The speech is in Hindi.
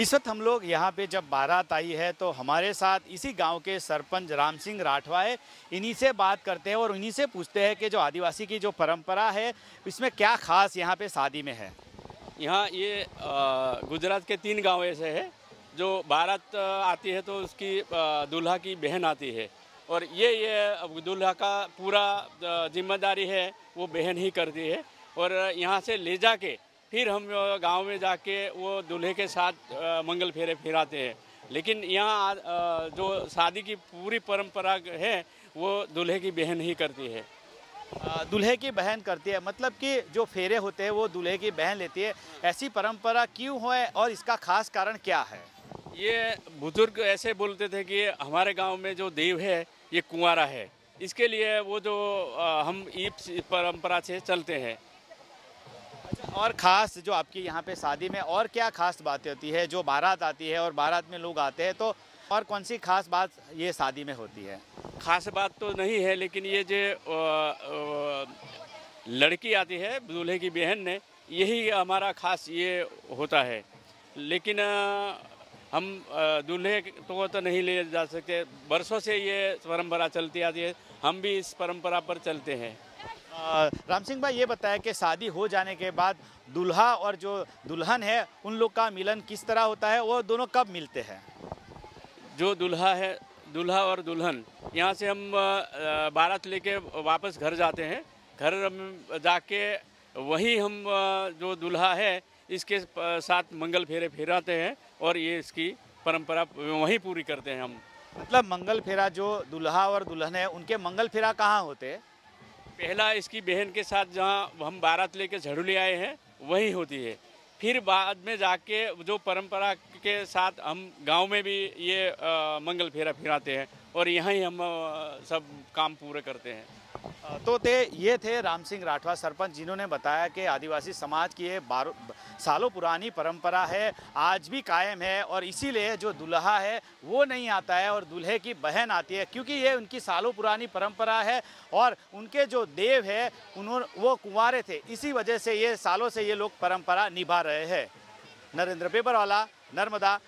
इस वक्त हम लोग यहाँ पे जब बारात आई है तो हमारे साथ इसी गाँव के सरपंच राम सिंह राठवा है। इन्हीं से बात करते हैं और इन्हीं से पूछते हैं कि जो आदिवासी की जो परंपरा है, इसमें क्या खास यहाँ पे शादी में है? यहाँ ये गुजरात के तीन गाँव ऐसे हैं। जो बारात आती है तो उसकी दूल्हा की बहन आती है। और ये ये दूल्हा का पूरा ज़िम्मेदारी है, वो बहन ही करती है। और यहाँ से ले जाके फिर हम गाँव में जाके वो दूल्हे के साथ मंगल फेरे फिराते हैं। लेकिन यहाँ जो शादी की पूरी परंपरा है वो दूल्हे की बहन ही करती है। दूल्हे की बहन करती है। मतलब कि जो फेरे होते हैं वो दूल्हे की बहन लेती है। ऐसी परंपरा क्यों है और इसका खास कारण क्या है? ये बुज़ुर्ग ऐसे बोलते थे कि हमारे गाँव में जो देव है ये कुंवारा है। इसके लिए वो जो हम ईप परंपरा से चलते हैं। और खास जो आपकी यहाँ पे शादी में और क्या खास बातें होती है, जो बारात आती है और बारात में लोग आते हैं तो और कौन सी खास बात ये शादी में होती है? खास बात तो नहीं है, लेकिन ये जो लड़की आती है, दूल्हे की बहन ने, यही हमारा खास ये होता है। लेकिन हम दूल्हे तो तो नहीं ले जा सकते। बरसों से ये परंपरा चलती आती है, हम भी इस परंपरा पर चलते हैं। राम सिंह भाई ये बताया कि शादी हो जाने के बाद दूल्हा और जो दुल्हन है उन लोग का मिलन किस तरह होता है वो दोनों कब मिलते हैं? जो दूल्हा है दूल्हा और दुल्हन यहाँ से हम बारात लेके वापस घर जाते हैं। घर जाके वहीं हम जो दूल्हा है इसके साथ मंगल फेरे फेराते हैं और ये इसकी परंपरा वहीं पूरी करते हैं हम। मतलब मंगल फेरा जो दूल्हा और दुल्हन है उनके मंगल फेरा कहाँ होते हैं? पहला इसकी बहन के साथ जहाँ हम बारात लेके झड़ुली आए हैं वहीं होती है। फिर बाद में जाके जो परंपरा के साथ हम गाँव में भी ये आ, मंगल फेरा फिराते हैं। और यहाँ ही हम सब काम पूरे करते हैं। तो ते, ये थे राम सिंह राठवा सरपंच, जिन्होंने बताया कि आदिवासी समाज की ये सालों पुरानी परंपरा है, आज भी कायम है और इसीलिए जो दुल्हा है, वो नहीं आता है और दूल्हे की बहन आती है, क्योंकि ये उनकी सालों पुरानी परंपरा है और उनके जो देव है उन्होंने वो कुंवारे थे। इसी वजह से ये सालों से ये लोग परंपरा निभा रहे हैं। नरेंद्र पेपर वाला नर्मदा।